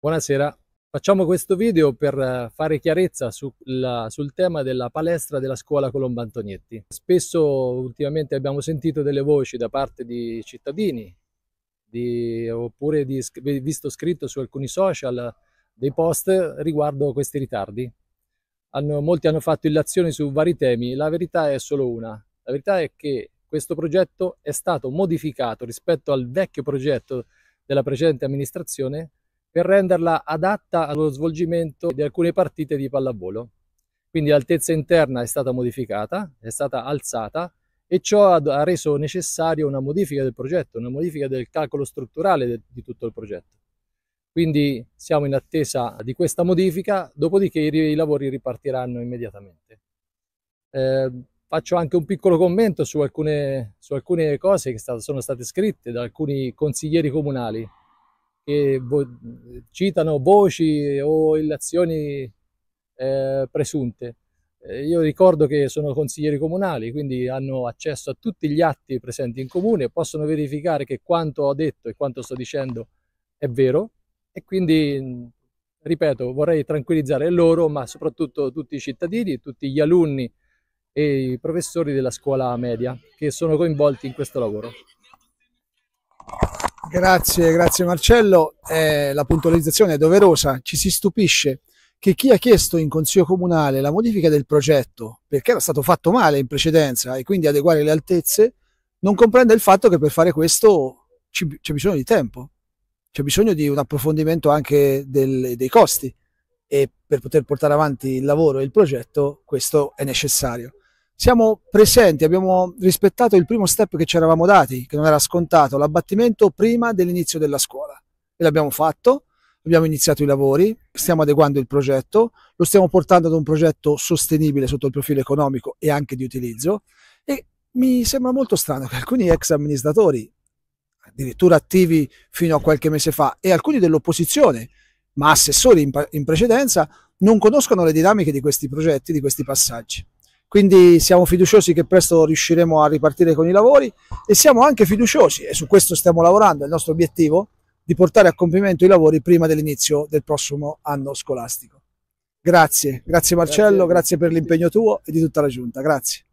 Buonasera, facciamo questo video per eh, fare chiarezza su sul tema della palestra della scuola Colombo Antonietti. Spesso ultimamente abbiamo sentito delle voci da parte di cittadini, di, oppure di, visto scritto su alcuni social dei post riguardo questi ritardi. Hanno, molti hanno fatto illazioni su vari temi, la verità è solo una. La verità è che questo progetto è stato modificato rispetto al vecchio progetto della precedente amministrazione per renderla adatta allo svolgimento di alcune partite di pallavolo. Quindi l'altezza interna è stata modificata, è stata alzata e ciò ha reso necessaria una modifica del progetto, una modifica del calcolo strutturale di tutto il progetto. Quindi siamo in attesa di questa modifica, dopodiché i, lavori ripartiranno immediatamente. Eh, faccio anche un piccolo commento su alcune, su alcune cose che sono state scritte da alcuni consiglieri comunali che citano voci o illazioni eh, presunte. Eh, io ricordo che sono consiglieri comunali, quindi hanno accesso a tutti gli atti presenti in comune e possono verificare che quanto ho detto e quanto sto dicendo è vero e quindi, ripeto, vorrei tranquillizzare loro, ma soprattutto tutti i cittadini, tutti gli alunni e i professori della scuola media che sono coinvolti in questo lavoro. Grazie, grazie Marcello. Eh, la puntualizzazione è doverosa. Ci si stupisce che chi ha chiesto in Consiglio Comunale la modifica del progetto, perché era stato fatto male in precedenza e quindi adeguare le altezze, non comprende il fatto che per fare questo c'è bisogno di tempo, c'è bisogno di un approfondimento anche del, dei costi e per poter portare avanti il lavoro e il progetto questo è necessario siamo presenti, abbiamo rispettato il primo step che ci eravamo dati, che non era scontato, l'abbattimento prima dell'inizio della scuola. E l'abbiamo fatto, abbiamo iniziato i lavori, stiamo adeguando il progetto, lo stiamo portando ad un progetto sostenibile sotto il profilo economico e anche di utilizzo e mi sembra molto strano che alcuni ex amministratori, addirittura attivi fino a qualche mese fa, e alcuni dell'opposizione, ma assessori in, in precedenza, non conoscano le dinamiche di questi progetti, di questi passaggi. Quindi siamo fiduciosi che presto riusciremo a ripartire con i lavori e siamo anche fiduciosi, e su questo stiamo lavorando, è il nostro obiettivo, di portare a compimento i lavori prima dell'inizio del prossimo anno scolastico. Grazie, grazie Marcello, grazie, grazie per l'impegno tuo e di tutta la Giunta, grazie.